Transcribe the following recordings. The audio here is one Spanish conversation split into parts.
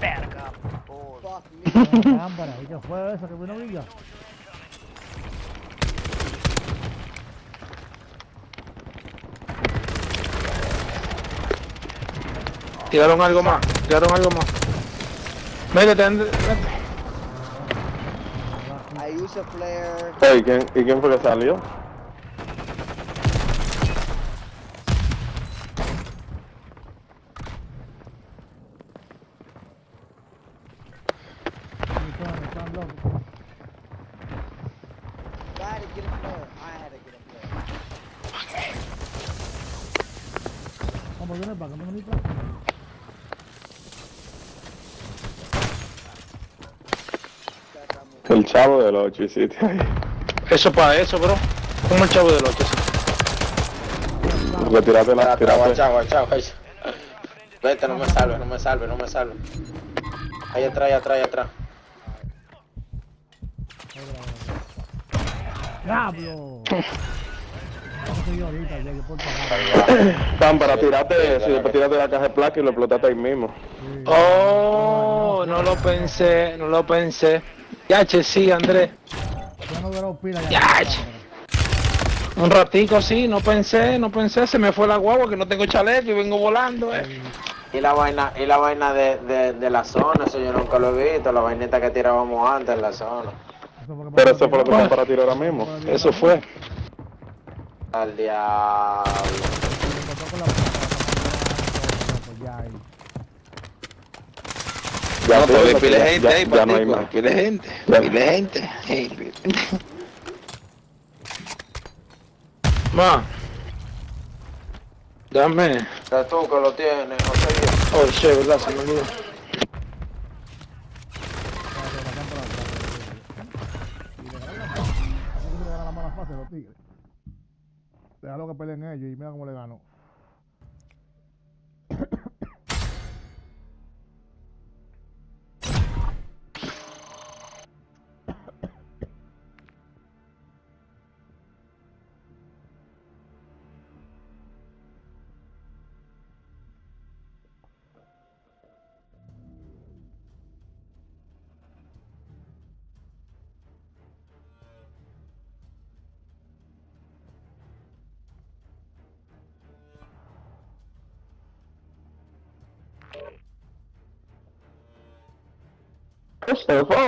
Verga, puto. Fuck me. Cámara, ¿y qué fue eso que vino Villa? Tiraron algo más, tiraron algo más. Métete, métete. I use a flare. Ey, ¿quién, ¿Y quién fue que salió? Están, están locos. I had to get a flare. I had to get a flare. Vamos, viene para que no me diga. El chavo del 8 hiciste ahí. Eso para eso, bro. Como el chavo del 8. Porque tiraste la tiraste. guachao, guachao, ahí. Vete, no me salve, no me salve, no me salve. Ahí atrás, ahí atrás, ahí atrás. ¡Diablo! Tan para tirarte eso y después tirarte la caja de placa y lo explotaste ahí mismo. Oh, no lo pensé, no lo pensé. Ya, che, sí, Andrés. Ya no duró pila ya. Ya, che. Un ratico sí, no pensé, no pensé, se me fue la guagua que no tengo chaleco y vengo volando, eh. Y la vaina, y la vaina de, de, de la zona, eso yo nunca lo he visto, la vainita que tirábamos antes en la zona. Pero eso fue lo que están para tirar ahora mismo. Eso fue. Al diablo. Me encontró con la puta, pues ya ahí. Ya No, porque ya- pile ya- gente ahí, ya no hay más. pile gente, Ya. pile gente. Ey, pile gente. Ma. Dame. Es tú que lo tienes, José. Oh, shit, verdad, se me olvidó. La la la. Déjalo que peleen ellos y mira cómo le ganó. Eso fue.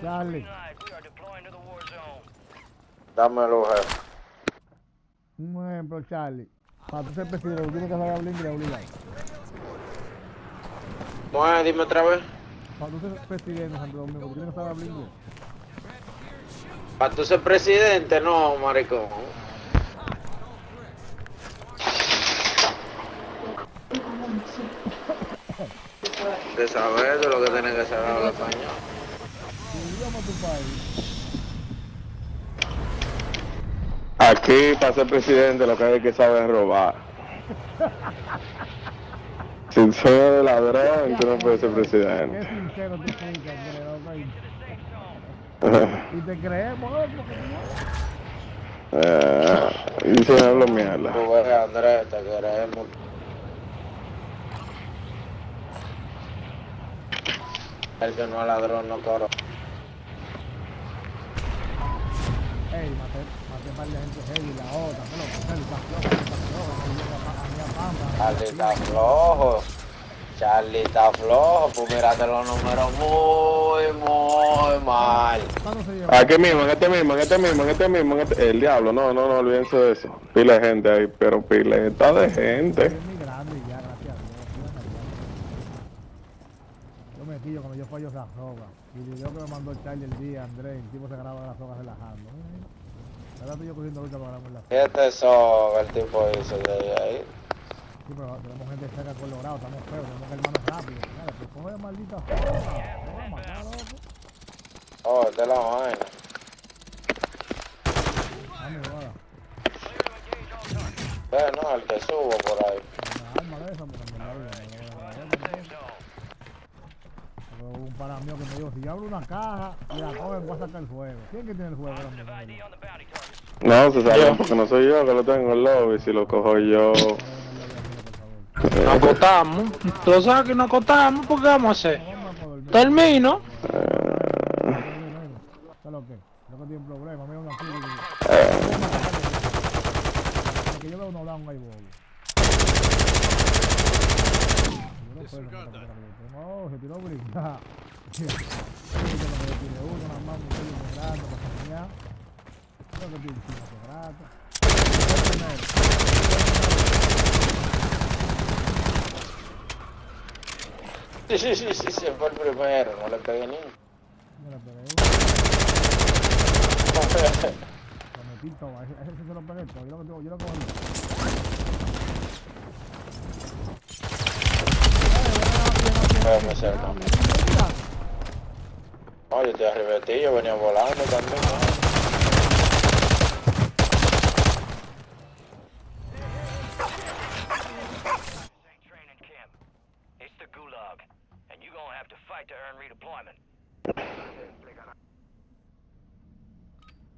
Zone. Dámelo, jefe. Un ejemplo, Charlie. Para tú ser presidente, tú tienes que saber hablar inglés obligado. Bueno, dime otra vez. Cuando tú seas presidente de Santo Domingo, tú tienes que saber hablar inglés. Para tú ser presidente, no, maricón. De saber de lo que tiene que saber hablar español. Tu país, Aquí, para ser presidente, lo que hay que saber es robar. Si soy de ladrón, tú no puedes ser qué presidente. sincero Andrés, ok. Y te creemos, ¿no? Porque Eh, y se hablo mierda. Tú ves, Andrés, te queremos. El que no es ladrón no cobra. Ey, maté, maté un par de gente heavy, la otra, que lo que está flojo, está flojo. Charlie está flojo. Charlie está flojo. Pues mírate los números muy, muy mal. Aquí mismo, en este mismo, en este mismo, en este mismo, en este... El diablo, no, no, no, olvídense de eso. Pila de gente ahí, pero pila está de gente. Es muy grande ya, gracias a Dios. fíjate allá. Yo me quillo cuando yo fallo esa soga. Y el video que me mandó Charlie el día, Andrés, el tipo se graba las sogas relajando. Ahora estoy yo cogiendo ahorita para grabar la. ¿Qué te soga el tipo hizo de ahí? Sí, pero tenemos gente cerca Colorado, estamos feos, tenemos que ir manos rápido. Mira, pues coge maldita. Oh, es de la vaina. Dame, ahora. Ve, no, el que subo por ahí. Una arma de esa, porque en verdad, yo no voy a grabar, ¿no? Un pana mío que me dijo, si yo abro una caja y la cogen, voy a sacar el fuego. ¿Quién que tiene el target. No, se sabe porque no soy yo que lo tengo en el lobby. Si lo cojo yo... Nos acotamos. Tú lo sabes que nos acotamos, ¿por qué vamos a hacer? Termino. eh, ¿Sabes lo que? Lo que tiene un problema, mira una fila que yo veo uno down ahí, bobo. Yo no. No, se tiró a brincar. Tiene uno, nada más, un cuello muy grande, para caminar. Creo que tiene encima que grata. Sí, sí, sí, sí, se fue el primero, no le pegué ni. Mira, pero uno, lo metí todo, a ese, se lo pegué todo, yo lo, yo, yo lo cogí. Pero me cerca. Arribetí, yo venía volando también. you gonna have to fight to earn redeployment.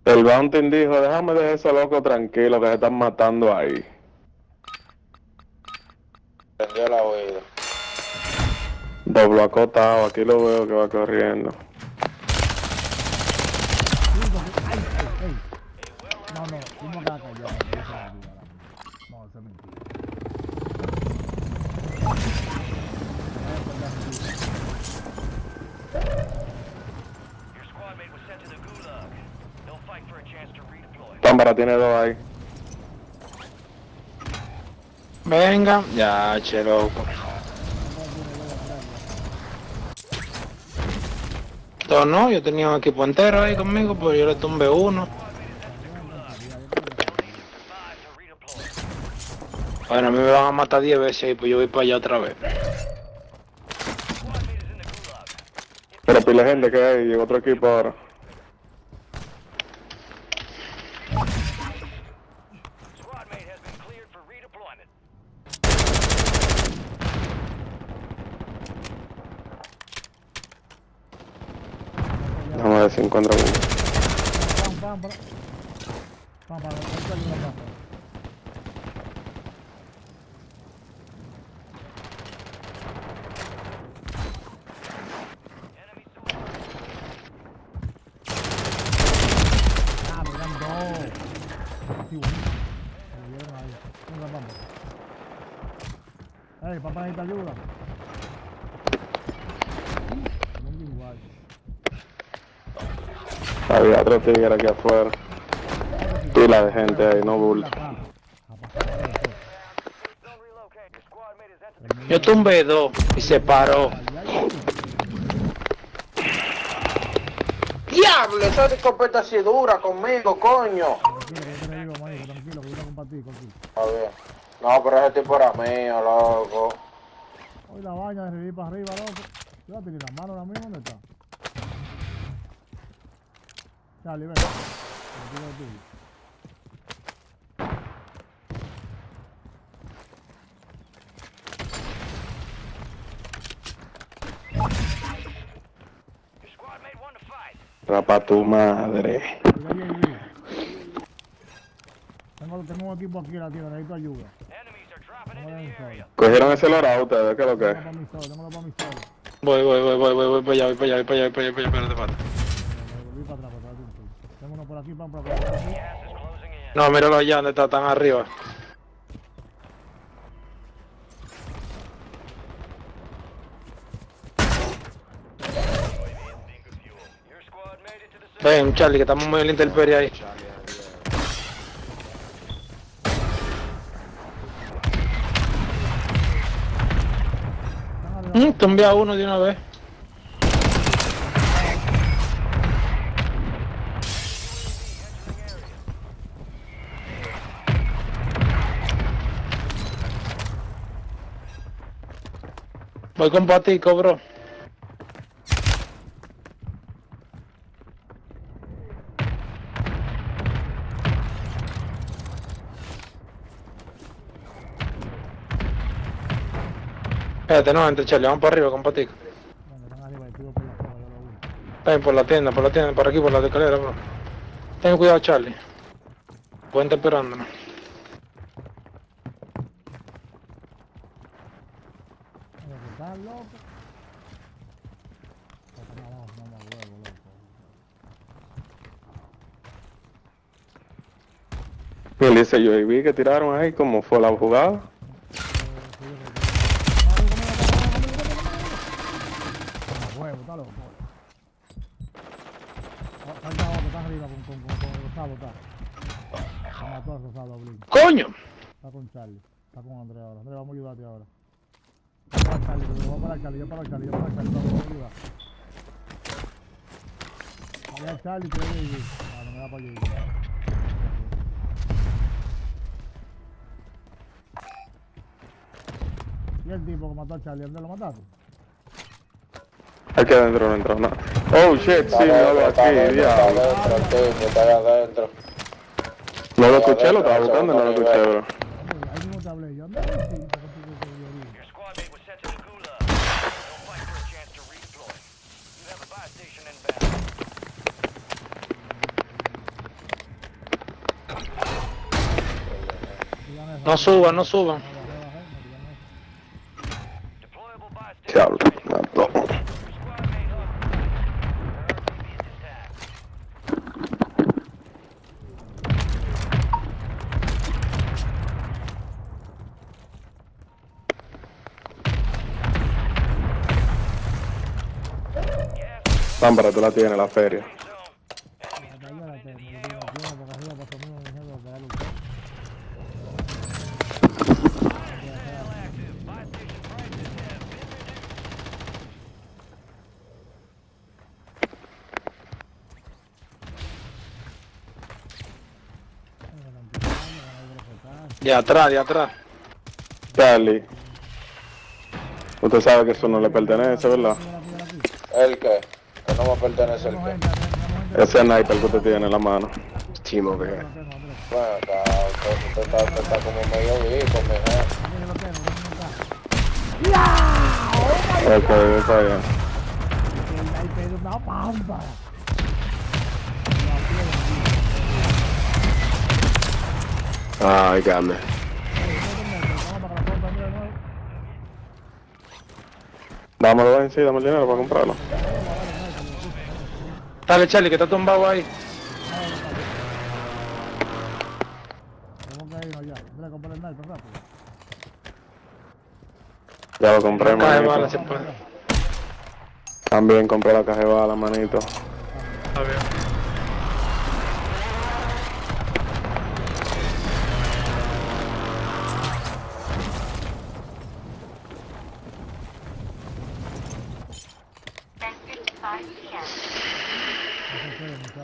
El Bounty dijo, déjame dejar ese loco tranquilo que se están matando ahí. Prendió la huida. Doblo acotado, aquí lo veo que va corriendo. Támbara tiene dos ahí. Venga. Ya, che, loco. No, yo tenía un equipo entero ahí conmigo, pero yo le tumbé uno. Bueno, a mí me van a matar 10 veces y pues yo voy para allá otra vez. Pero pila gente que hay, otro equipo ahora. Squad mate has been cleared for redeployment. Vamos a ver si encuentro uno. Pam, pam, pam. Pam, pam, ahí está una pam. Enemy soldier. Ah, me dan dos. Sí, bueno. Me dieron ahí. Venga, vamos. Ey, papá necesita ayuda. Venga igual. Había otro tigre aquí afuera. Pila de gente ahí, no bulto. Yo tumbé dos y se paró. ¡Diablo! Esa escopeta así dura conmigo, coño. Tranquilo, tranquilo, que yo contigo. A ver. No, pero ese tipo era mío, loco. Hoy la vaina de revivir para arriba, loco. Tú la tienes la mano ahora mismo, ¿dónde está? To fight. Rapa tu madre. Tengo, tengo un equipo aquí en la tienda, necesito ayuda. Cogieron ese lorado ustedes, ¿qué es lo que es? Tengo solo. Voy, voy, voy, voy, voy, voy para allá, voy para allá, voy para allá, voy para allá, voy para allá, espérate, espérate. Me volví para atrás, para atrás. un poco. Tengo uno por aquí, pan, por aquí. No, míralo allá donde está, tan arriba. Safe Ven, Charlie, que estamos muy en la intemperie ahí. Mm, te envía uno de una vez. Voy con Patico, bro. Espérate, no, entre Charlie, vamos para arriba con Patico. Ven por la tienda, por la tienda, por aquí, por la escalera, bro. Ten cuidado, Charlie. Pueden estar esperándonos. Venga, que están loco. Vamos, vamos, vamos, huevo, loco. Él dice yo, y vi que tiraron ahí como fue la jugada. ¡Coño! Está con Charlie. Está con André ahora. André, vamos a ayudarte ahora. Yo para Charlie, pero voy para Charlie, yo para Charlie, yo para Charlie, vamos a ayudar. Vaya Charlie, te voy a ir. Ah, no me da para allí. ¿Y el tipo que mató a Charlie? ¿Dónde lo mataste? Aquí adentro no entró nada. Oh shit, sí, no lo aquí, está diablo. adentro, el tipo, está ahí adentro. No lo escuché, lo estaba buscando y no lo escuché, bro. Hombre, Ahí mismo te hablé yo. Anda, sí, porque tú te llorí. Your squad mate was sent to the gulag. Don't fight for a chance to redeploy. You have a buy station inbound. Dígame eso. No suban, no suban. Bajé, bajé, me dígame eso. Deployable buy station. Diablo, mató. Your squad mate up. Your RTB is intact. Lámpara, tú la tienes, la feria. Zone. Enemies Hasta allá dropping la into tengo, the me AO. digo, por arriba, por conmigo, me dijeron que va a luchar. Still active. Buy station prices have been reduced. Venga, tranquilo, no hay que respetar. De atrás, de atrás. Charlie. Usted sabe que eso no le pertenece, ¿verdad? ¿El qué? No me pertenece el Tenemos qué. gente, tenemos gente. Ese sniper que usted tiene en la mano. Chimo que. Bueno, está, usted, está, usted está como medio vivo, tengo. Ok, está bien. Ay, carne. Dámelo en sí, dame el dinero para comprarlo. Dale, Charlie, que está tumbado ahí. Tengo que irnos ya. Andrés, compra el sniper rápido. Ya lo compré, Caja de manito. También compré la caja de bala, manito. Está bien.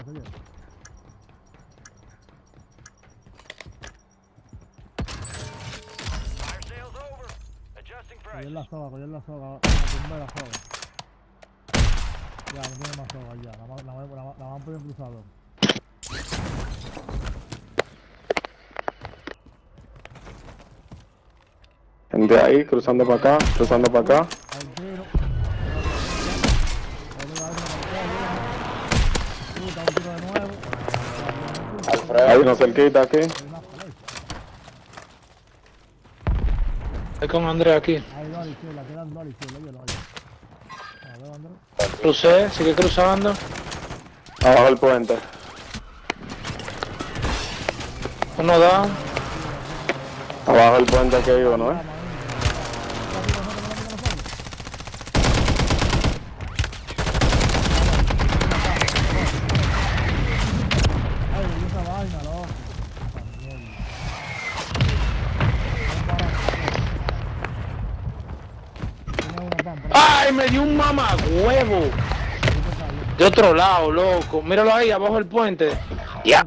Over. Adjusting Coger la soga, coger la soga, la tumba de la soga. Ya, no tiene más soga ya, la, la, la, la, la van por el cruzador. Gente ahí, cruzando para acá, cruzando para acá. Uno cerquita aquí. Una. Estoy con Andrés aquí. Hay dos a la izquierda, quedan dos a la izquierda. Crucé, sigue cruzando. Abajo el puente. Uno da. Abajo el puente aquí hay uno, eh. Ay, esa vaina, loco. Esa mierda. Tiene uno, pam, por ahí. ¡Ay, me dio mamagüevo! De otro lado, loco. Míralo ahí, abajo del puente. Ya.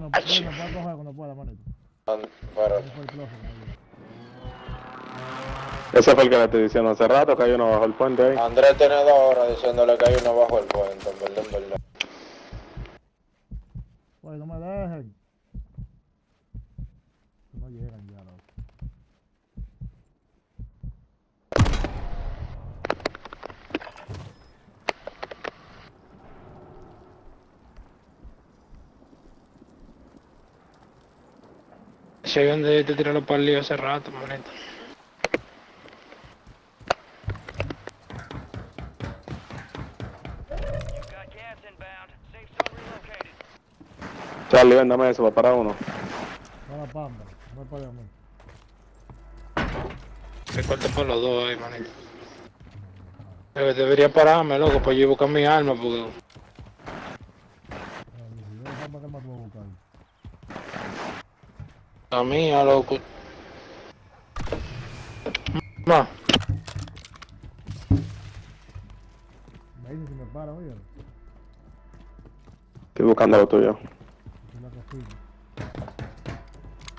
Ese fue el que le estoy diciendo hace rato que hay uno bajo el puente ahí. Andrés tiene dos horas diciéndole que hay uno bajo el puente, en verdad, en verdad. Pues no me dejen. No llegan ya, loco. Se habían de te tirar los lío hace rato, manito. Charlie, ven, dame eso, va para uno. Va la pamba. No me puede a mí. Se corta por los dos ahí, manito. Debe- Debería pararme, loco, para yo buscar mi arma, porque... Eh, si yo pamba, ¿qué más tú vas a buscar? La mía, loco. Ma, Me dice si me para, oye. Estoy buscando lo tuyo.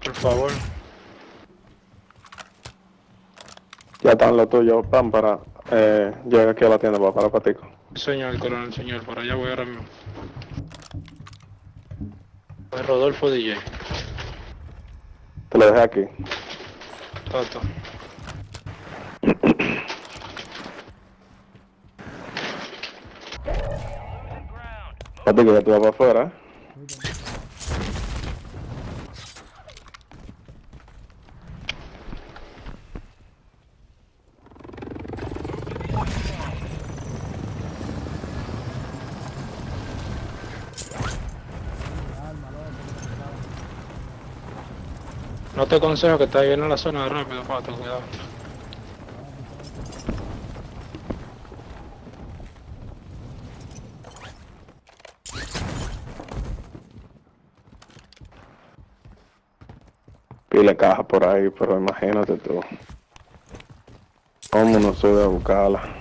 Por favor. Ya están los tuyos, pam, para... Eh, llega aquí a la tienda para parar patico. Señor, coronel, señor, por allá voy ahora mismo. Rodolfo DJ. Te lo dejé aquí. Toto. Ground. Patico, ya tú vas para afuera, eh. Alma, loco. que me cago. No te aconsejo que estás bien en la zona rápido, pato, cuidado. Pile caja por ahí, pero imagínate tú. ¿Cómo no sube a buscarla?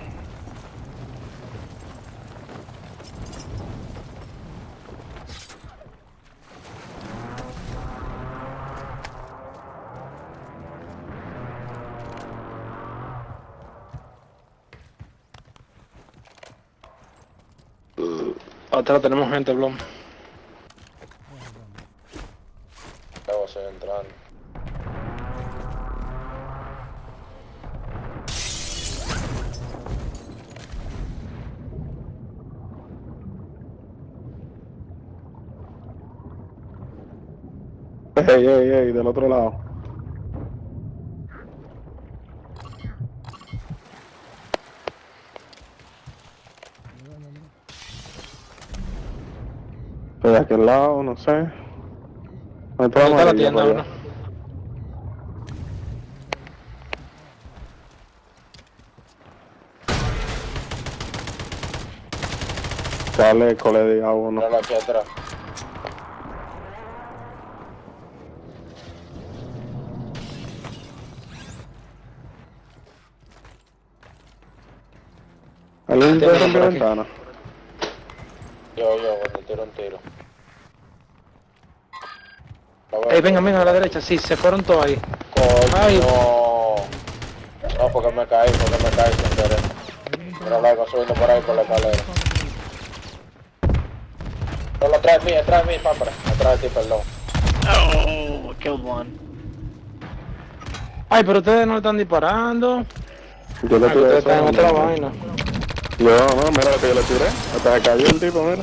Atrás tenemos gente, Blom. Luego estoy entrando. Ey, ey, ey, del otro lado. De aquel lado, no sé. ¿Dónde está ¿Dónde está la amarillo tienda, uno? Dale, le di a uno. Míralo aquí atrás. ¿Alguien te la aquí. ventana? Yo, yo, cuando tiro un tiro. Ey, venga, venga, a la derecha, sí, se fueron todos ahí. Coño. Ay. No, porque me caí, porque me caí sin querer. Mira, luego subiendo por ahí por la escalera. No, lo trae mí, trae mí, pámpara. Atrás de ti, perdón. Oh, killed one. Ay, pero ustedes no le están disparando. Yo le Ay, tiré ustedes eso. están en otra vaina. No, no, mira lo que yo le tiré. Hasta que cayó el tipo, mira.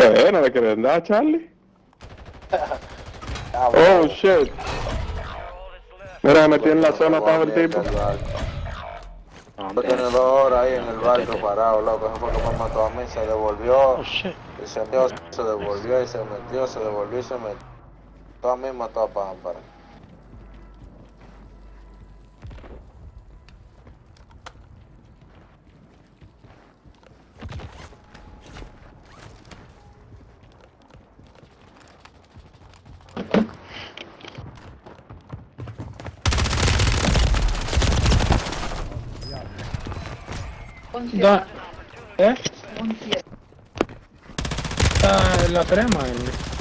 Qué era? ¿Le querían dar, Charlie? Diablo. Oh, shit. Mira, me metí en la zona para el tipo. Yo tenía dos horas ahí en el barco parado, loco. Eso fue que me mató a mí. Se devolvió, Oh, shit. y se metió, se devolvió y se metió, se devolvió y se metió. Todo a mí mató a Pámpara. Da- ¿Eh? Ah, la crema. el-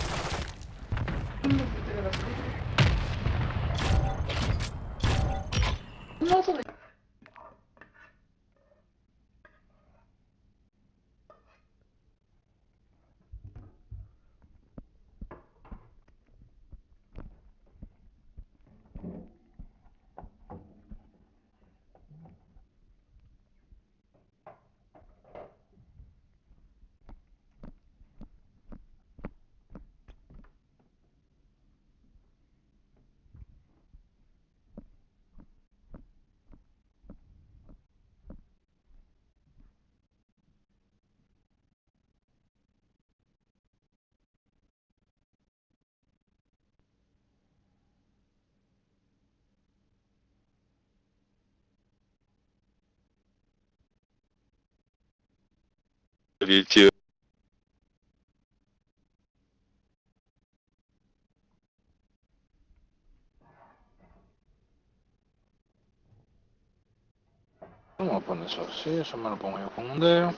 Vamos a poner eso así, eso me lo pongo yo con un dedo.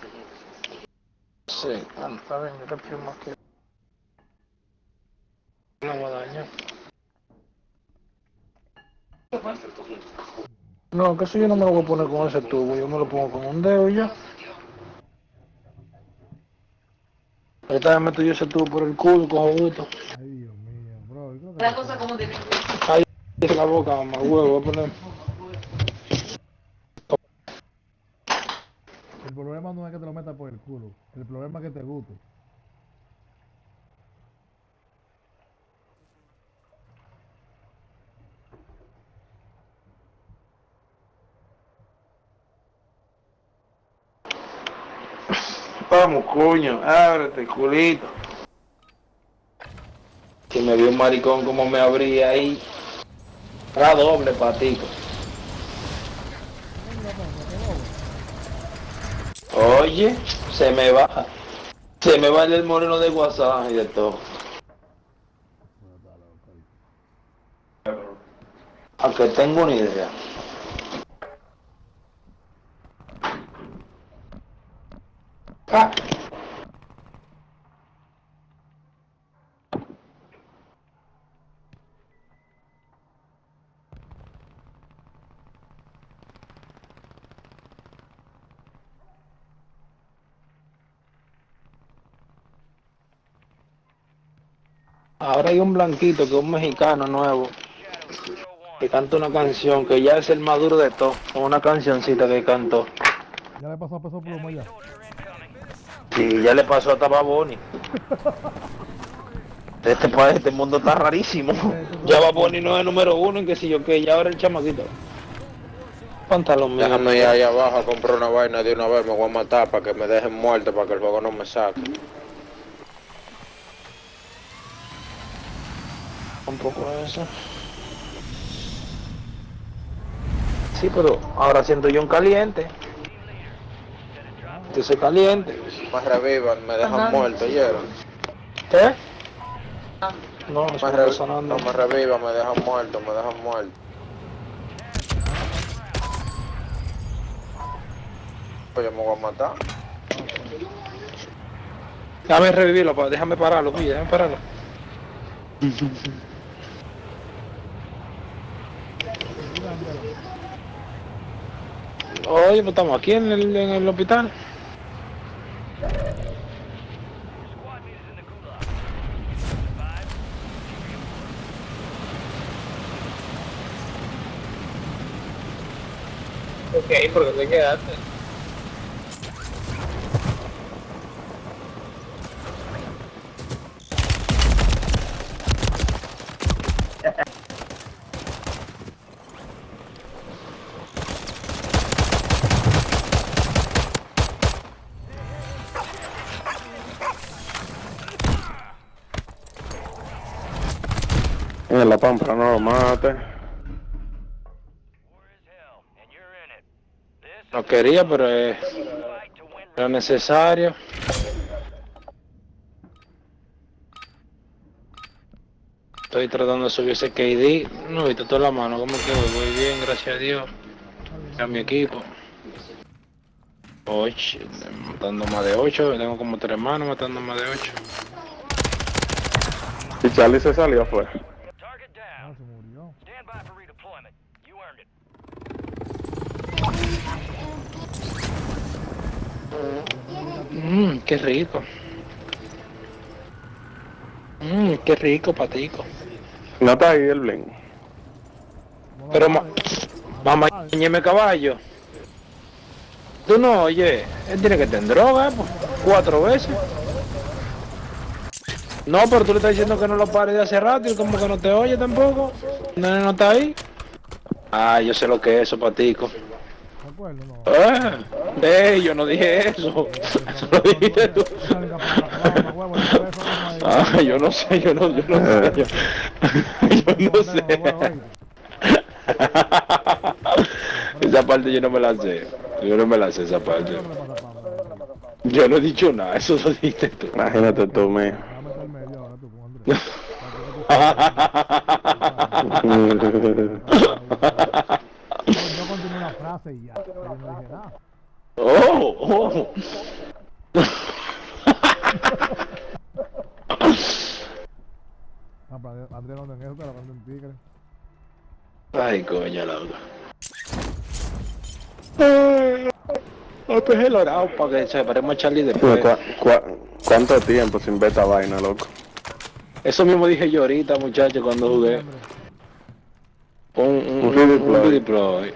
Sí, está bien, le firmo aquí. No va a dañar. No, que eso yo no me lo voy a poner con ese tubo, yo me lo pongo con un dedo y ya. Ahorita me meto yo ese tubo por el culo, cojo gusto. Ay, Dios mío, bro. yo creo que La cosa como en la boca, mamá, huevo, voy a poner. El problema no es que te lo metas por el culo. El problema es que te guste. Vamos, coño, ábrete, culito. Que me vio un maricón como me abría ahí. Era doble patico. Oye, se me va. Se me va el moreno de WhatsApp y de todo. Aunque tengo una idea. Ah. Ahora hay un blanquito que es un mexicano nuevo que canta una canción que ya es el maduro de todo, una cancioncita que cantó. Ya le pasó a peso pluma ya. Sí, ya le pasó a Tababoni. Este país, este mundo está rarísimo. Ya Baboni no es número uno en que si yo que ya ahora el chamaquito. Pantalón mío. Déjame ir allá abajo a comprar una vaina de una vez, me voy a matar para que me dejen muerto, para que el juego no me saque. un poco eso. Sí, pero ahora siento yo un caliente. Yo soy caliente. Más revivan, me dejan muerto, ¿oyeron? ¿Qué? Ah. No, más revivan, no, me revivan, me dejan muerto, me dejan muerto. Pues yo me voy a matar. Déjame revivirlo, déjame pararlo, güey, déjame pararlo. Oye, pues estamos aquí en el, hospital. Ok, porque te quedaste. En la pampa no lo mate. War is hell, and you're in it. This No quería, pero eh, era necesario. Estoy tratando de subir ese KD. No, viste toda la mano, ¿cómo que voy? Voy bien, gracias a Dios. A mi equipo. Ocho, matando más de 8. Tengo como tres manos matando más de 8. Y Charlie se salió fue. Target Ah, down. se murió. Stand by for redeployment. You earned it. Mmm, qué rico. Mmm, qué rico, patico. No está ahí el a Pero ma- mamá, ñeme caballo. Tú no, oye, él tiene que tener droga, pues, cuatro veces. No, pero tú le estás diciendo que no lo pare de hace rato y como que no te oye tampoco. No, no está ahí. Ah, yo sé lo que es eso, patico. ¿De acuerdo? No. Ah, eh, yo no dije eso. Eso lo dijiste tú. Ah, yo no sé, yo no, yo no sé. Yo, yo no sé. Esa parte yo no me la sé. Yo no me la sé esa parte. Yo no he dicho nada, eso lo dijiste tú. Imagínate tú, me. La frase y ya. Yo no dije nada. Oh, oh. Pero Andrés no en tigre. Ay, coño, loco. Ay, pues el orado para que separemos a Charlie después. ¿Cu cu cuánto tiempo sin ver esta vaina, loco? Eso mismo dije yo ahorita, muchachos, cuando jugué. Un, un, Un redeploy. un redeploy.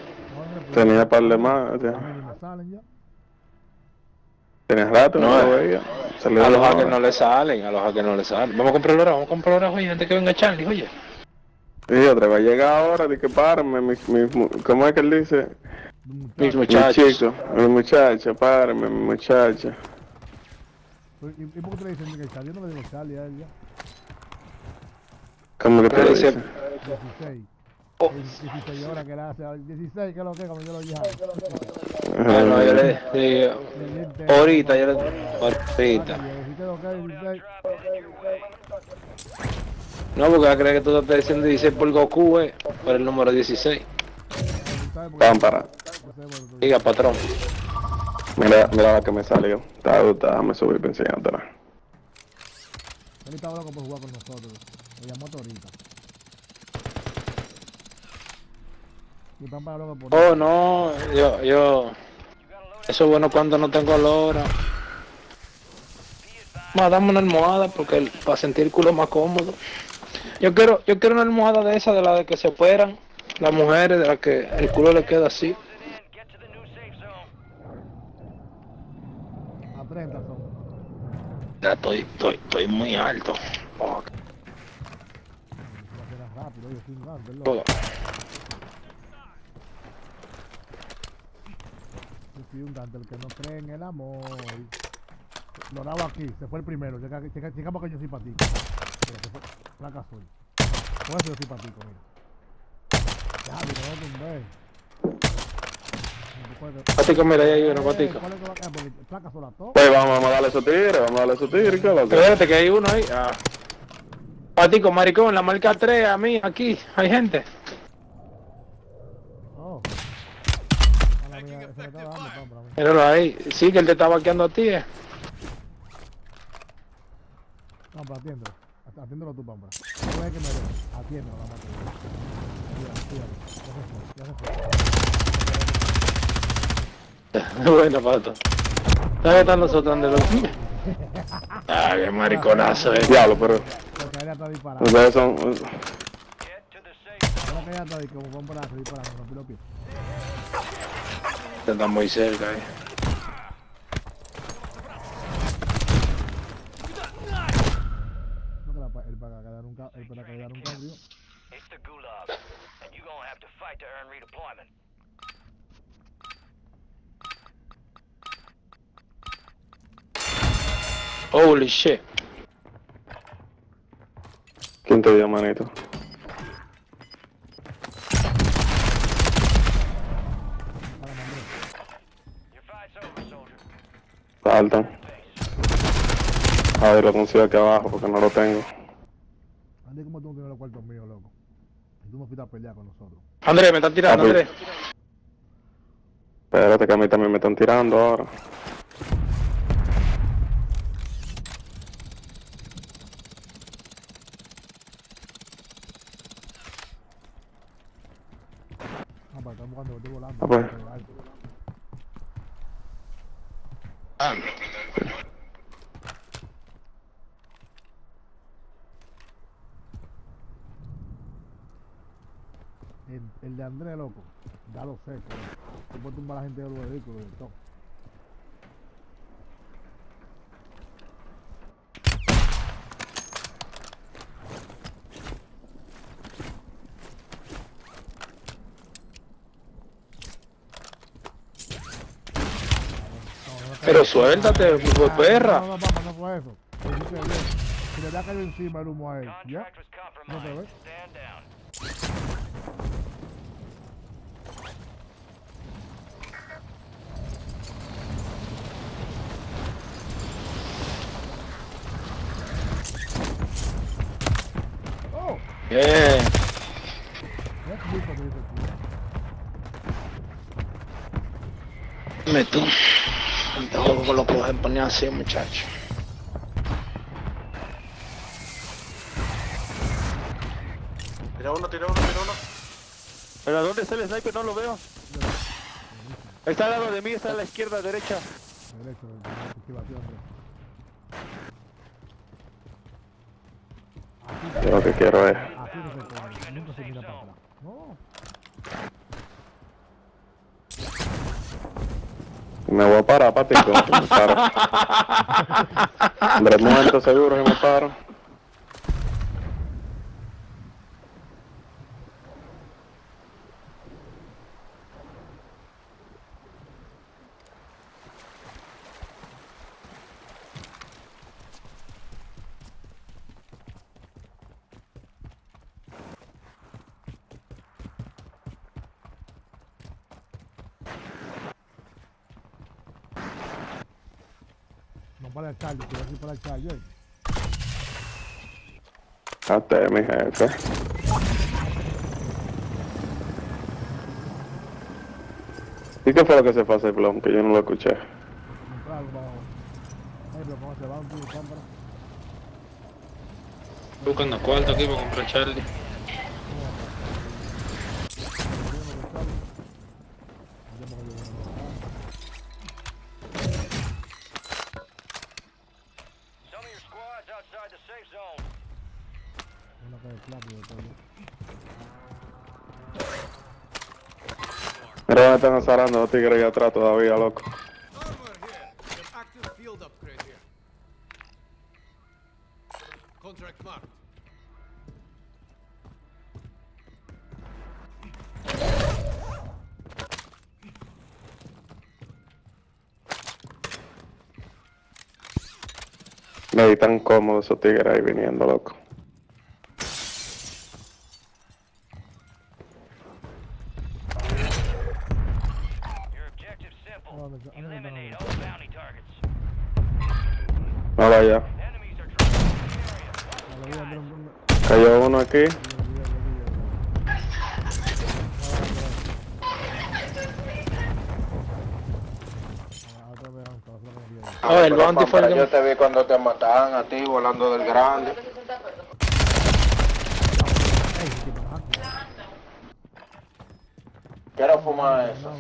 Tenía par de más. Tenía rato, no, No, lo eh. veía. Salió A los hackers no le salen, a los hackers no le salen. Vamos a comprar el oro, vamos a comprar el oro, oye, antes que venga Charlie, oye. Y otra va a llegar ahora, de que párame, mi, mi, mu- ¿cómo es que él dice? Mis Mi muchachos. chico, mi muchacha, párame, mi muchacha. ¿Y, y por qué te le dicen que Charlie? Yo no le digo Charlie a él ya. ¿Cómo que te Pero lo dice- dice? 16. Oh. 16 horas que le hace. 16, que es lo que, como yo lo llamo. Bueno, yo le digo, ahorita, yo le ahorita. 16, que lo que es 16. Drop headed your way. No, porque va a creer que tú estás diciendo 16 por Goku, eh, por el número 16. ¿Sabes por qué? Pámpara. Diga, patrón. Mira, mira la que me salió. Está gustada, me subí para enseñártela. Él estaba loco por jugar con nosotros. Lo llamó ahorita. Y Pampa loco por Oh, no, yo, yo. Eso es bueno cuando no tengo lora. Más dame una almohada porque el- para sentir el culo más cómodo. Yo quiero, yo quiero una almohada de esa, de la de que se operan las mujeres, de la que el culo le queda así. Sit in. Get to the new safe zone. a 30 son. Ya estoy, estoy, estoy muy alto. Oh, Eso va a ser rápido, oye, sin nada, del loco. todo. Yo un tanto el que no cree en el amor. Lo daba aquí, se fue el primero. Checa porque yo soy patico. Pero se fue, placa azul. Por eso yo soy patico, mira. Ya, mira, no tumbé. Patico, mira, ahí hay uno, patico. ¿Cuál es que sola todo. Pues vamos, vamos a darle esos tigres, vamos a darle esos tigres, ¿qué es lo que? Espérate que hay uno ahí. Ah. Patico, maricón, la marca 3, a mí, aquí, hay gente. Oh. Mala mía. se le está dando pan para mí. Míralo ahí. Sí, que él te está vaqueando a ti, eh. Pampra, atiéndelo. At- Atiéndelo tú, Pampra. No ves que me ve. Atiéndelo, la mata. Cuídalo, cuídalo. Ya se bueno, pato. ¿Sabes están nosotros donde lo... Ah, qué mariconazo, eh. Diablo, pero ustedes son... Get to the safe zone. Ahora que ella está disparando, rompió los pies. Está muy cerca, eh. Para un para un cambio. It's the Gulag, and you're gonna have to fight to earn redeployment. Holy shit. ¿Quién te dio, manito? Saltan. A ver, lo consigo aquí abajo porque no lo tengo. Andy, ¿cómo tú no tienes los cuartos míos, loco? Y tú no fuiste a pelear con nosotros. Andrés, me están tirando, Ah, pues. Andrés. Espérate que a mí también me están tirando ahora. Ah, para estar buscando, estoy volando. Ah, pues. Pero alto. El, el de Andrés, loco, ya lo sé, pero tú puedes tumbar a la gente de los vehículos y de todo. No, no, Pero suéltate, Ah, perra. No, no, papá, no fue eso. Si le da caído encima el humo a No te compromised. ves. Stand down. ¡Oh! Bien. ¿Ya? Listo, te dice tú. Dime tú. Este juego lo pueden poner así, muchacho. Tira uno, tira uno, tira uno. ¿Pero dónde está el sniper? No lo veo. Está al lado de mí, está a la izquierda, derecha. Derecho, lo que quiero es... No se corre, nunca se mira para atrás. No, Me voy a parar, patito. Me paro. Andrés muerto seguro que me paro. Para el Charlie, quiero decir para el Charlie. oye. Hasta mi jefe. ¿Y qué fue lo que se fue a Plum? Que yo no lo escuché. Comprar algo para... Ay, pero cómo se va un tío cámara. Buscando cuarto aquí para comprar Charlie. Dónde están azarando los tigres allá atrás todavía, loco. Me vi tan cómodo esos tigres ahí viniendo, loco. Volando del grande. Quiero fumar eso.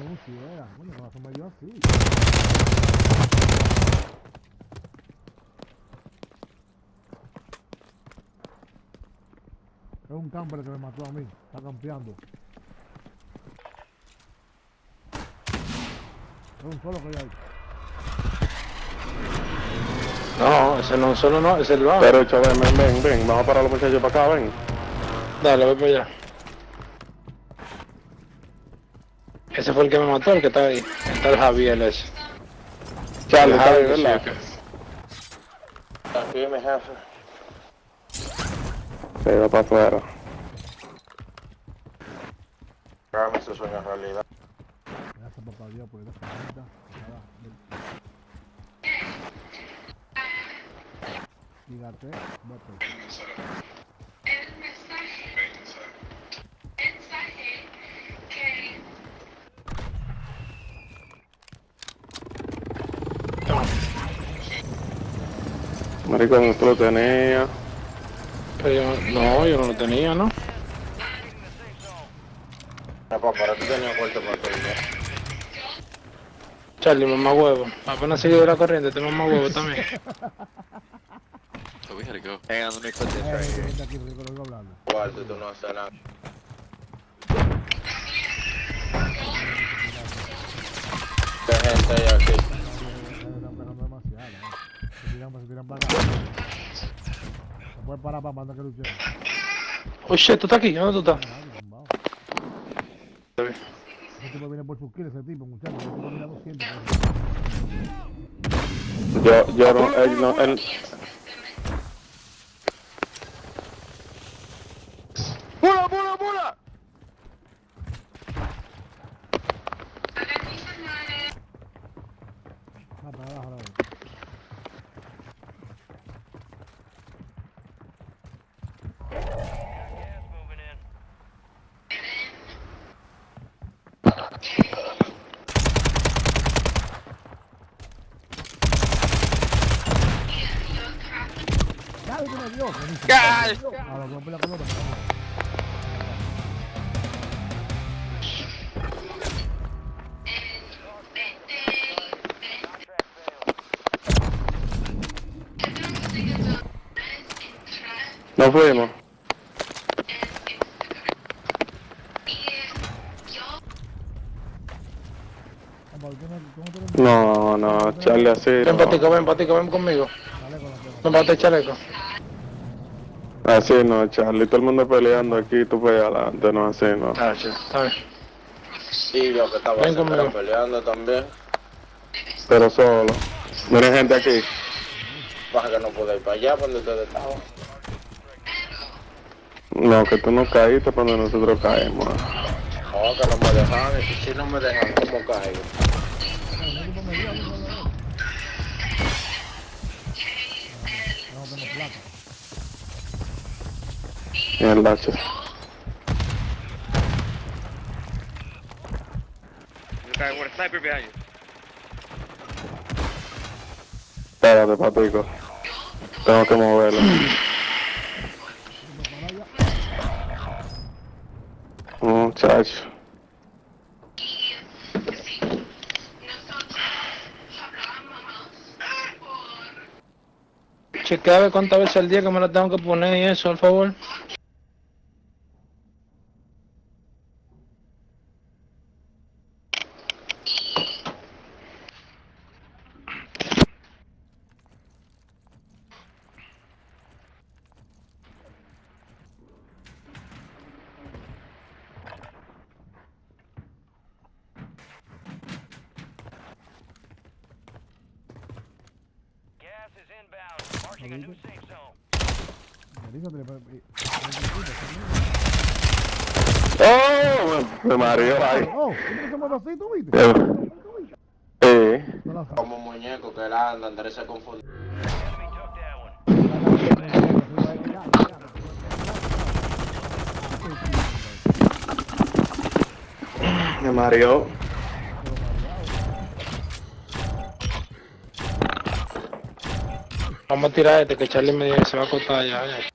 Es un camper que me mató a mí. Está campeando. Es un solo que hay ahí. No, ese no solo no, ese es el. Pero hecho, ven, ven, ven, ven. Vamos a parar los muchachos para acá, ven. Dale, voy para allá. Ese fue el que me mató, el que está ahí. Está el Javier ese. Charlie, El Javier, ¿verdad? Aquí, mi jefe. Se va para afuera. Hágame su sueño realidad. Gracias papá Dios por esta. Dígate, vete. el mensaje, mensaje que Maricón, esto lo tenía. Pero yo, no, yo no lo tenía, ¿no? No, papá, ahora tú tenías vuelta para todo el. Charlie, mamá huevo. Apenas seguido la corriente, tengo mamá huevo también. So we had to go. Hang on, let me put this right here. vente aquí, porque lo iba hablando. Igual tú, tú no haces nada. ¿Qué gente hay aquí? Eh, Están pegando demasiado. ¿no? Se tiran, se tiran para acá. Se puede parar para mandar que luchen. Oh shit, tú estás aquí, ¿dónde tú estás? Ese tipo viene por sus kills, ese tipo, muchachos. Ese tipo viene a 200. pues. Yo, yo no, él no, él... ¡Pula, pula, pula! Ah, para abajo, ahora. Gas moving in. Dale, ¡Gal! Ahora, rompe la pelota. Nos fuimos. Ah, ¿por qué no- No, no, Charlie así. Ven, no. patico, ven, patico, ven conmigo. Dale con la pelota. Ven, bate chaleco. Así no, Charlie. Todo el mundo peleando aquí, tú para adelante, no, así no. Ah, sí, yo que estaba Ven peleando también. Pero solo. Miren gente aquí. Baja que no pude ir para allá donde ustedes estaban. No, que tú no caíste cuando nosotros caímos. No, que no me dejan. Y si no me dejan, ¿cómo caigo? Mierda, che. Okay. Espérate, patico. Tengo que moverlo. Muchacho. Chequea a ver cuántas veces al día que me la tengo que poner y eso, por favor. Eh, ¡Oh! Me mareó ahí. Oh, ¿cómo se mueve así, tú viste? Eh. La sabes. Como muñeco que él anda, Andrés se confundió. Me mareó. Vamos a tirar este que Charlie me dijo que se va a acostar ya. ya.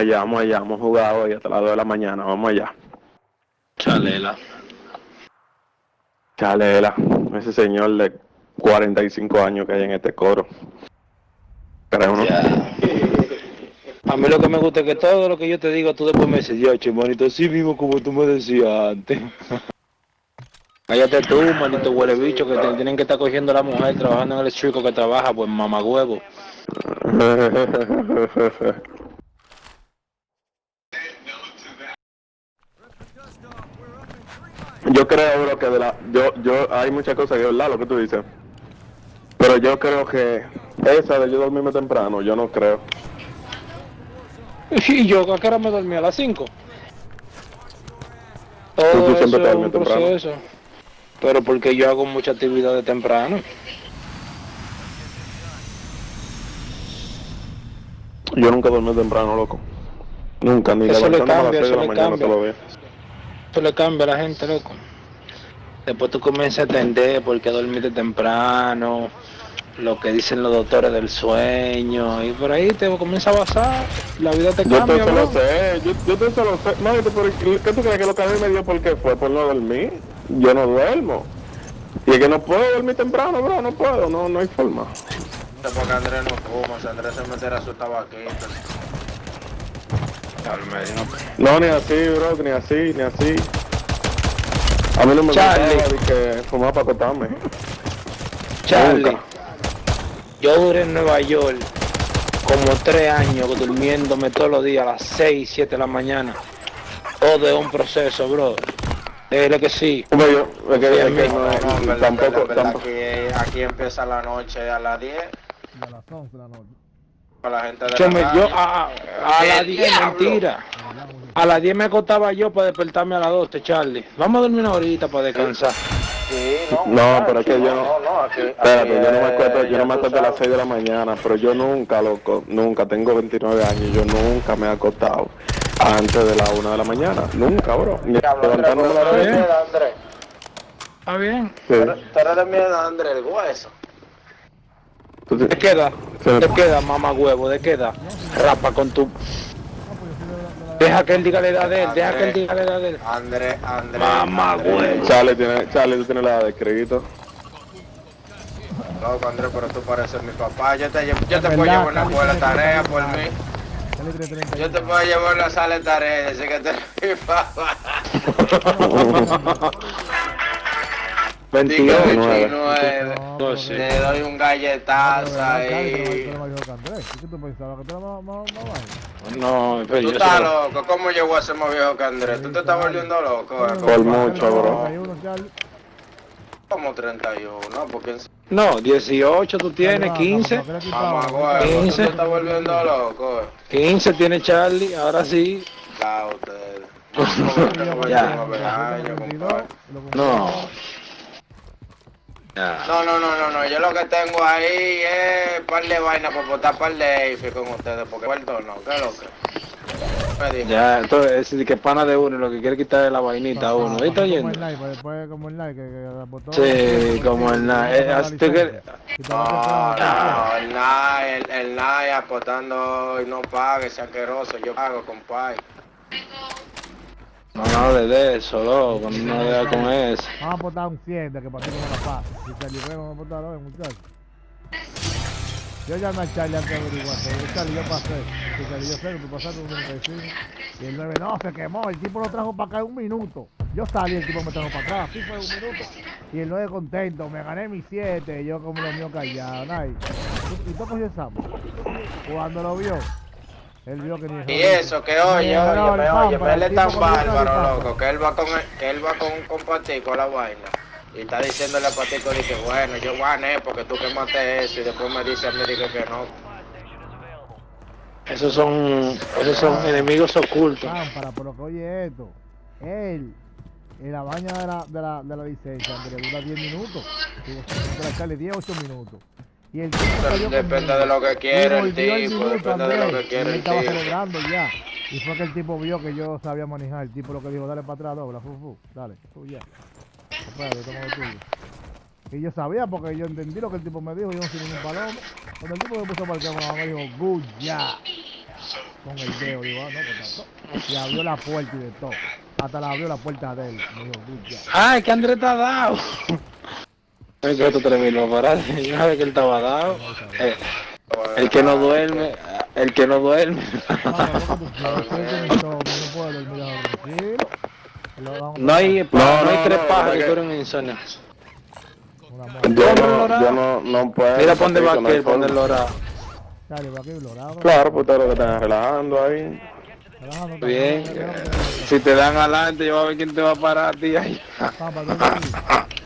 Vamos allá, vamos allá, hemos jugado hoy hasta las 2 de la mañana, vamos allá. Chalela. Chalela, ese señor de 45 años que hay en este coro. A mí lo que me gusta es que todo lo que yo te digo, tú después me dices, yo, che, manito, así mismo como tú me decías antes. Cállate tú, manito huele bicho, que te tienen que estar cogiendo a la mujer trabajando en el chico que trabaja, pues mamagüevo. Yo creo, bro, que de la, yo, yo, hay muchas cosas que es verdad lo que tú dices. Pero yo creo que esa de yo dormirme temprano, yo no creo. Y yo, ¿a qué hora me dormí? ¿A las 5? Tú- Todo tú eso es un temprano. proceso. Pero porque yo hago mucha actividad de temprano. Yo nunca dormí temprano, loco. Nunca, ni Eso le cambia, 6 de eso le cambia. Eso le cambia a la gente, loco. Después tú comienzas a entender por qué dormiste temprano, lo que dicen los doctores del sueño, y por ahí te comienza a basar, la vida te Yo cambia, te solo bro. sé, yo, yo te solo sé. No, yo te- pero ¿qué tú crees que lo que a mí me dio por qué fue? Por no dormir. Yo no duermo. Y es que no puedo dormir temprano, bro, no puedo, no, no hay forma. Porque Andrés no fuma, si Andrés se meterá su tabaquito. No, ni así, bro, ni así, ni así. A mí no me Charlie. gustaba que fumaba para acotarme. Charlie, Nunca. yo duré en Nueva York como tres años durmiéndome todos los días a las 6, 7 de la mañana. Todo es un proceso, bro. Dile que sí. Hombre, yo, es que, es que no, No, tampoco, verdad, tampoco. aquí, aquí empieza la noche a las 10 Y a las 11 de la noche. Para la gente de Yo, la me- yo a, a- a las 10, mentira. A las 10 me acostaba yo para despertarme a las 12, Charlie. Vamos a dormir una horita para descansar. Sí, no, No, pero es que yo no- No, no, aquí, Espérate, aquí, yo no me acuerdo, yo no me acuerdo a las sabes. 6 de la mañana, pero yo nunca, loco, nunca, tengo 29 años, yo nunca me he acostado antes de la 1 de la mañana, nunca, bro. Ni Diablo, Andrés, levantándome a pero las tú eres 6. de mierda, Andrés. ¿Está bien? Sí. Eres- tú eres de mierda, Andrés, el hueso. Tú te- ¿De qué edad? Se me- ¿De qué edad, mamá huevo? ¿De qué edad? Rapa con tu... Deja que él diga la edad de él, deja que él diga la edad de él. Andrés, Andrés. Mamá huevo. Charlie tiene, Charlie, tú tienes la edad de escrito. Loco, Andrés, pero tú pareces mi papá. Yo te, yo te puedo verdad, llevar la escuela tarea 30 por mí. Cali 330. Yo te puedo llevar la sala de tarea y decir que mi papá. 22. 29. No, No, pero sí. que- Le doy un no, galletazo tú tú ahí. eres más viejo que Andrés. ¿Y qué tú tú? No, pero Tú yo estás loco. ¿Cómo voy a ser más viejo que Andrés? Tú te estás volviendo loco. Por mucho, bro. 31, Charlie. Como 31, porque No, 18 tú tienes, 15. No, no, no, no, no, Mamá, no, güey, tú 15. te estás volviendo loco. eh. 15 tiene Charlie, ahora sí. Ya. No. Ya. No, no, no, no, no, yo lo que tengo ahí es par de vainas para botar par de IFE con ustedes, porque vuelto no, ¿qué es lo que? Me dijo. Ya, entonces es que pana de uno, lo que quiere quitar es la vainita a uno. ¿Ahí está Como yendo? pues, después como el Nike, que. Sí, como el Nike. Eh, así tú que- No, no, el NAI, el, NAI apostando y no pague, ese asqueroso, yo pago, compadre. No, no de eso, loco, no le da con eso. Vamos a botar un 100 de que para ti no me la pase. Si Charlie ve, vamos a botar hoy, muchachos. Yo llamé a Charlie antes de averiguar, pero Charlie yo pasé. Si Charlie yo sé que tú pasaste un 35. Y el 9 no, se quemó, el tipo lo trajo para acá en un minuto. Yo salí, el tipo me trajo para atrás, así fue un minuto. Y el 9 contento, me gané mis 7, yo como lo mío callado, nadie. ¿Y tú cogió el? Cuando lo vio, él vio que ni Y eso, que oye, oye, oye, oye, él el es tan con bárbaro, loco, que él va con, que él va con un compartir con la vaina. Y está diciéndole a Patico, dice, bueno, yo gané porque tú quemaste eso, y después me dice a mí, dice que no. Esos son, esos son enemigos ocultos. Lámpara, pero que oye esto, él, en la baña de la, de la, de la licencia, André, dura 10 minutos, de la Charlie, 10, 8 minutos. Y el tipo salió Depende conmigo. de lo que quiere el tipo, depende de lo que quiere y él el estaba tipo. celebrando ya. Y fue que el tipo vio que yo sabía manejar, el tipo lo que dijo, dale para atrás, dobla, fu, fu, dale, tú ya. Espérate, toma lo tuyo. Y yo sabía porque yo entendí lo que el tipo me dijo, yo no soy ningún palomo. Cuando el tipo me puso para el camino, me dijo, good ya. Con el dedo, digo, ah, no, pues está. Y abrió la puerta y de todo. Hasta la abrió la puerta de él. Me dijo, good ya. Ay, que Andrés está dado. Él estaba dado. Eh, el que no duerme, el que no duerme. No hay, No, no, hay tres pajas que insomnio. Una moto. Yo no, yo no, no puedo. Mira, no hay vaquero, ponte forma. lorado. Claro, pues todo lo que están relajando ahí. Bien. Si te dan adelante, yo voy a ver quién te va a parar a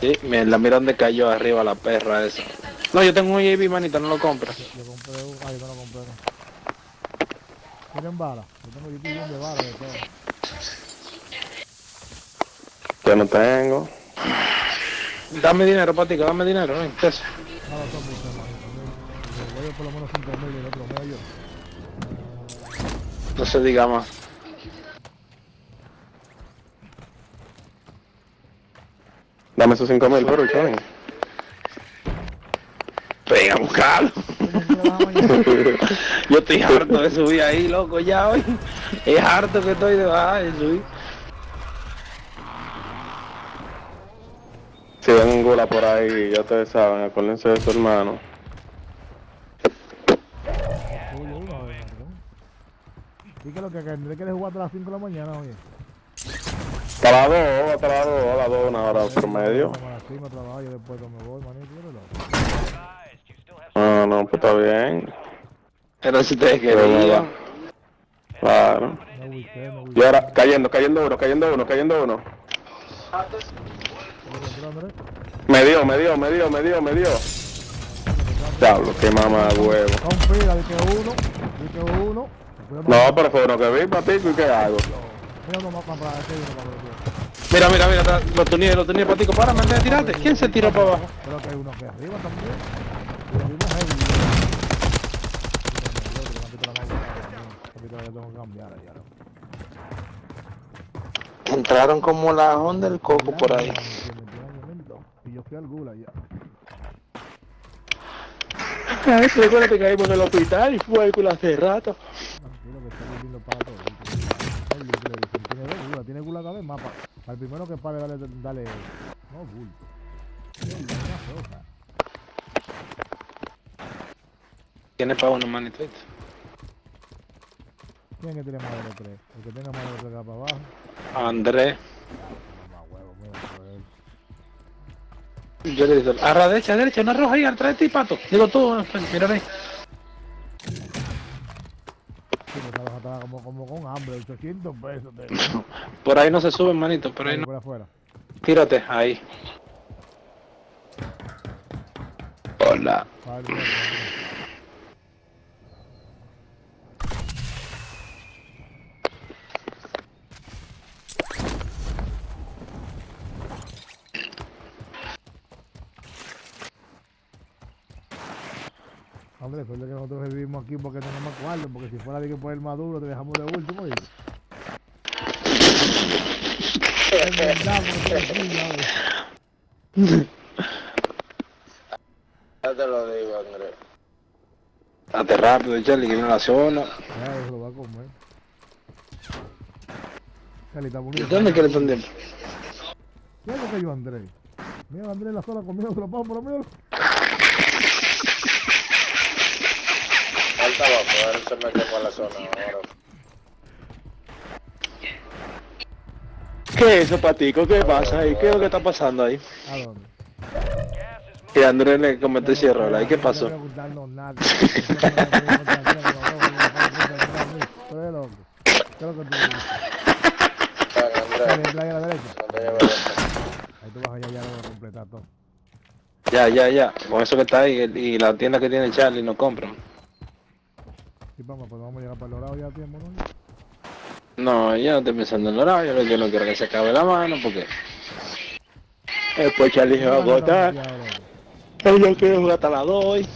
Sí, mira, mira dónde cayó arriba la perra esa. No, yo tengo un UAV, manita, no lo compras. Yo compré un. Ay, yo no lo compré. no. Yo tengo yo bien de todo. Que no tengo. Dame dinero, patica, dame dinero, ven, eso. Nada, son muchos, hermano. Yo voy por lo menos 5 mil y el otro medio. No se diga más. Dame esos 5 mil, pero. Venga, a buscarlo. Yo estoy harto de subir ahí, loco, ya hoy. Es harto que estoy de bajar de subir. Si ven un gula por ahí, ya ustedes saben, acuérdense de su hermano. Uy, uno, de verdad. ¿Y qué es lo que que le jugar hasta las 5 de la mañana, oye? Hasta las 2, hasta las 2, a las 2, una hora por medio. Como a las 5 trabajo y después me voy, manito. yo no No, pues está bien. Pero si te quería. Claro. Y ahora, cayendo, cayendo uno, cayendo uno, cayendo uno. Me dio, me dio, me dio, me dio, me dio. Diablo, qué mamá de huevo. Son fila, di que uno, di que uno. No, pero fue uno que vi, patico, ¿y qué hago? Mira uno más para atrás, ese uno para atrás. Mira, mira, mira, lo tenía, lo tenía, patico, para, me tirate. ¿Quién se tiró para abajo? Creo que hay uno aquí arriba también. Y arriba es heavy. Capítulo que tengo que cambiar allá. Entraron como la onda del coco por ahí. Y yo fui al gula ya. Ay, recuerda que caímos en el hospital y fue con hace rato. Tranquilo que está viviendo para todo. Ay, yo creo que Tiene dos gulas, tiene gula cada vez más. Para el primero que pare, dale, dale. No, sopa. Tiene para uno, manito. ¿Quién que tiene más de los tres? El que tenga más de los tres acá para abajo. Andrés. Pues. Yo le digo, a la derecha, a la derecha, una roja ahí, atrás de ti, pato. Digo tú, mira estaba, estaba como, como con hambre, 800 pesos. Te... Por ahí no se suben, manito, por ahí Ahí, no. por afuera. Tírate, ahí. Hola. Para el- Hombre, suerte que nosotros vivimos aquí porque tenemos cuarto, porque si fuera de que por el maduro te dejamos de último y... Es verdad, porque estoy aquí, ya te lo digo, Andrés. Date rápido, Charlie, que viene a la zona. Ya, se lo va a comer. Cali, está ¿Y bonito. dónde quieres prender? ¿Qué es lo que yo, Andrés? Mira, Andrés, la sola comiendo los pero mira. Se por la zona ahora. ¿Qué es eso, Patico? ¿Qué pasa ahí? ¿Qué es lo que está pasando ahí? ¿A dónde? Y Andrés le cometió ese error ahí. ¿Qué No pasó? ya lo voy a completar todo. Ya, ya, ya. Con eso que está ahí y la tienda que tiene Charlie no compran. Sí, vamos, pues vamos a llegar para el dorado ya a tiempo, ¿no? No, yo no estoy pensando en el horario, yo no quiero que se acabe la mano porque... Después Charlie se va a agotar. Yo quiero jugar hasta las 2 hoy.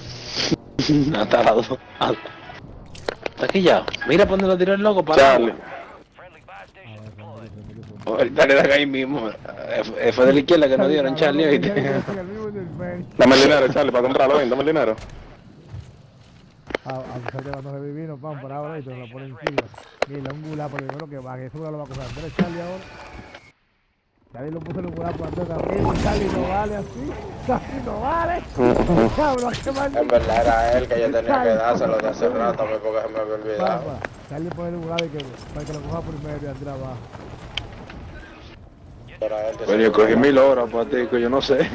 hasta las 2. Está aquí ya. Mira por dónde lo tiró el loco para Charlie. Friendly buy A station ver, deployed. ¿qué es eso? Ahorita le dan ahí mismo. Eh, eh, Fue de la izquierda que nos dieron, Charlie. El. Dame el dinero, Charlie, para comprarlo, ven, dame el dinero. A, a pesar que cuando se vivino, pan, por ahora y te lo ponen encima. Mira, un gulá, porque primero que va, que eso lo va a coger Andrés Charlie ahora. Charlie lo puso en un gulá por Andrés también. Charlie no vale así. Charlie no vale. Cabrón, qué mal. En verdad era él que yo tenía que dárselo de hace rato, me- porque se me había olvidado. Charlie pone el gulá de que, para que lo coja primero y Andrés abajo. Que Bueno, yo cogí mil horas, Patico, yo no sé.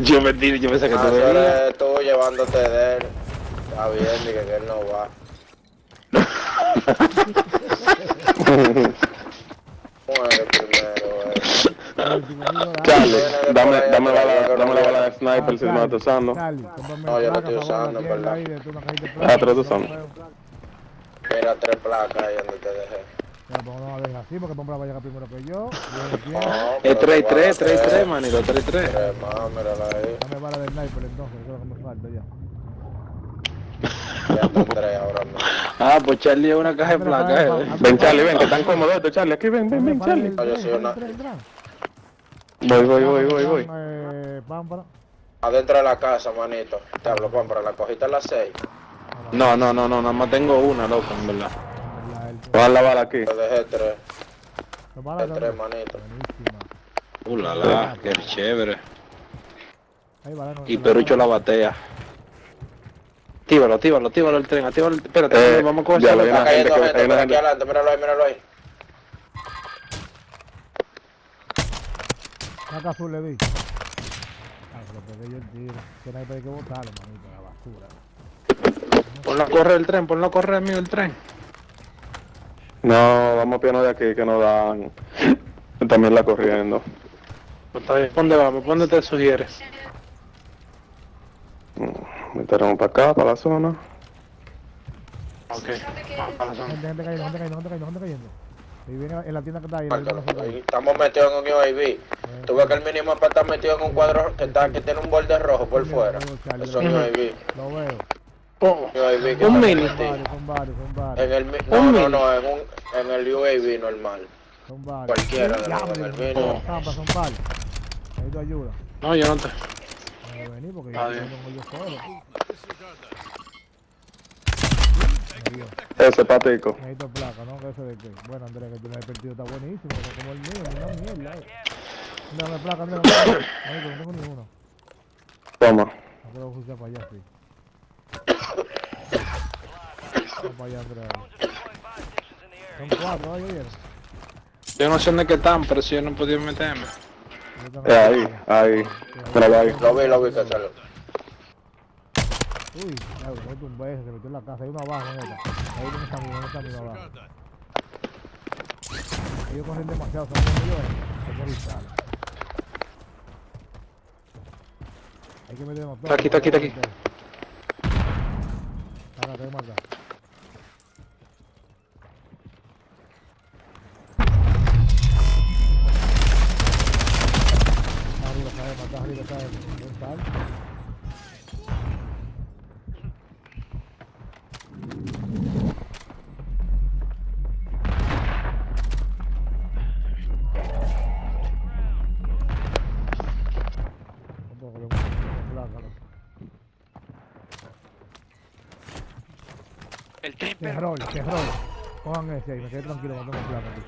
Yo me tiro, yo pensé que Ah, tú venías. eres tú llevándote de él. Está bien, dije que él no va. Muere primero, eh. Charlie, dame, dame bala, dame la bala de sniper si no la estás usando. No, yo no placa, estoy usando, la en verdad. Ah, no usando. Mira tres placas ahí donde te dejé. Ya, pues no la dejes así porque Pompra va a llegar primero que yo. Yo quiero. No, Es pero 3 te voy a 3 3 dar 3 manito, 3 3 Tres más, mírala ahí. Dame bala de sniper entonces, que es lo que me falta ya. Ya ahora mismo. Ah, pues Charlie es una caja de placa, eh. Ven, Charlie, ven, que están cómodos estos, Charlie. Aquí, ven, ven, ven, Charlie. yo soy una-. Voy, voy, voy, voy, voy. Eh. Adentro de la casa, manito. Te hablo, compra, la cogiste a las seis. No, no, no, no, nada más tengo una, loco, en verdad. La- el- Voy a la bala aquí. Te dejé tres. la bala De de- tres, manito. Uh, la, la, qué chévere. Ahí, bala, no- Y Perucho la batea. Tívalo, tívalo, tívalo el tren, actívalo el... Espérate, Eh, vamos a coger ya lo vi. Está Hay una gente gente, hay una mira aquí gente- adelante, míralo ahí, míralo ahí. Saca azul le di. Ah, se lo pegué yo el tiro. Que no hay que botarlo, manito, la basura. Ponlo a correr el tren, ponlo a correr, amigo, el tren. No, vamos a piano de aquí que nos dan también la corriendo. Pues. ¿Dónde vamos? ¿Dónde te sugieres? Mm, Meteremos para acá, para la zona. Ok. Vamos para la zona. Gente, cayendo, gente cayendo, gente cayendo, gente cayendo. Y viene en la tienda que está ahí. Ahí ahí. Estamos metidos en un UAV. Tú ves que el mínimo para estar metido en un cuadro que, está, que tiene un borde rojo por fuera. Eso es un UAV. Lo veo. ¿Cómo? Un mini. En el no, no, no, en, un, en el UAV normal. Son bares. Cualquiera, no, ayuda. No, yo no te. Yo no yo. Ese patico. Necesito placa, ¿no? Bueno, Andrés, que tú me has perdido, está buenísimo. Pero como el mío, mierda. Eh. Dame placa, Andrés. No tengo ninguno. Toma. No. Vaya, Son cuatro, ¿no, Yo no sé dónde que están, pero si yo no podía meterme. Eh, ahí, ahí. Pero lo vi, lo vi, lo vi, cachalo. Uy, ya, lo tumbé, se metió en la casa, hay uno abajo, ¿no? Ahí no está uno está uno abajo. Ellos corren demasiado, son muy ellos, eh. se Hay que meter más. Está aquí, está aquí, está aquí. Caralho, vai mandar. Caralho, caralho, mandar, caralho, caralho. Caralho. Se roll, se roll. Cojan ese ahí, me quedé tranquilo cuando tengo plata aquí.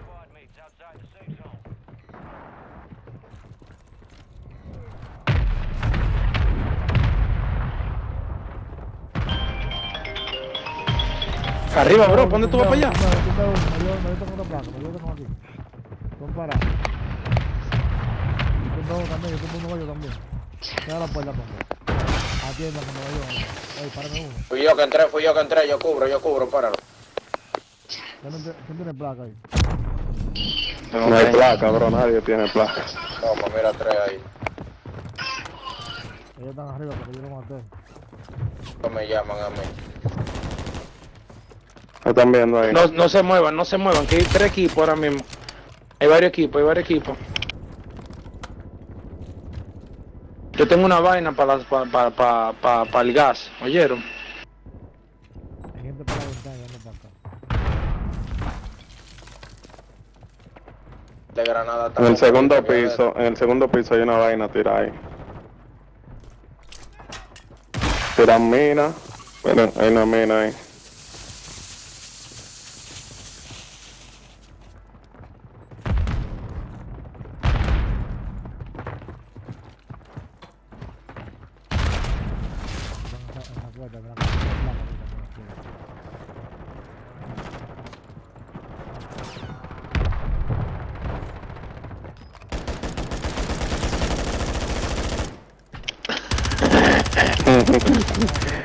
Arriba, bro, ¿dónde tú vas para allá? Me voy a tomar una placa, me voy a tomar aquí. Son parados. Yo tengo también, yo tengo uno yo también. Queda la puerta, pongo. Atienda que me vaya. Ey, párame uno. Fui yo que entré, fui yo que entré, yo cubro, yo cubro, páralo. ¿Quién quién tiene placa ahí? No hay placa, bro. Nadie tiene placa. Toma, mira tres ahí. Ellos están arriba porque yo lo maté. No me llaman a mí. ¿Me están viendo ahí? No, no se muevan, no se muevan, que hay tres equipos ahora mismo. Hay varios equipos, hay varios equipos. Yo tengo una vaina para para para para para, para el gas, ¿oyeron? Hay gente por la ventana, anda para acá. De Granada En el segundo piso, en el segundo piso hay una vaina tirada ahí. Tiran mina. Bueno, hay una mina ahí.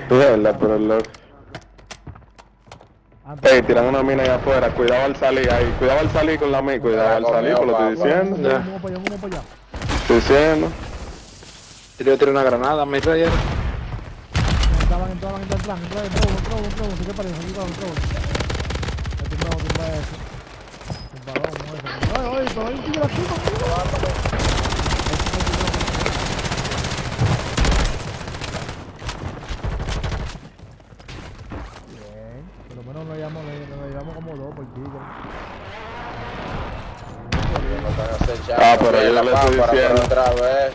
Tú verdad, pero el. Ey, tiran una mina allá afuera, cuidado al salir ahí, cuidado al salir con la mina, cuidado al ah, salir, lo estoy diciendo. Ya. Estoy diciendo. Yo tiré una granada, me trajeron. Nos llevamos, nos llevamos como dos por. No Ah, pero yo la le estoy diciendo. otra vez.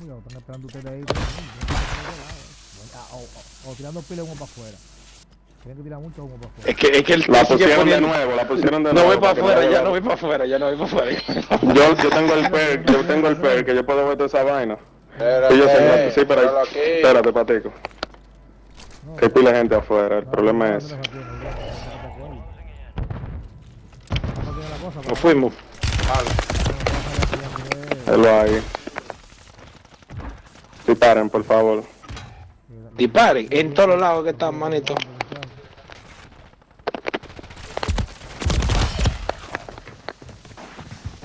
Mira, están esperando ustedes ahí. Ah, O, tirando pila uno para afuera. Tienen que tirar mucho humo para afuera. Es que es que el La pusieron de nuevo, la pusieron de No nuevo. voy para afuera, no ya no voy para afuera, ya no voy para afuera. Yo, yo tengo el per, yo tengo el per, que yo puedo ver toda esa vaina. Espérate, Sí, yo sé, sí, pero espérate, patico. Hay pila gente afuera, el problema es... Nos fuimos. Vale. Él va ahí. Disparen, por favor. Disparen, en todos los lados que están, manito.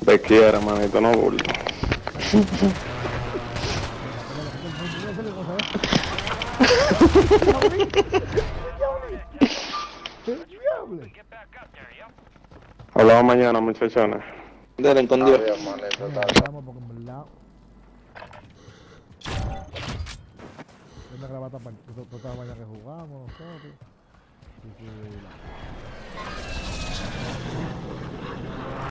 Te quiero, manito, no burlo. Hablamos mañana, muchachones. Dale, con Dios. la grabata toda la que jugamos nosotros.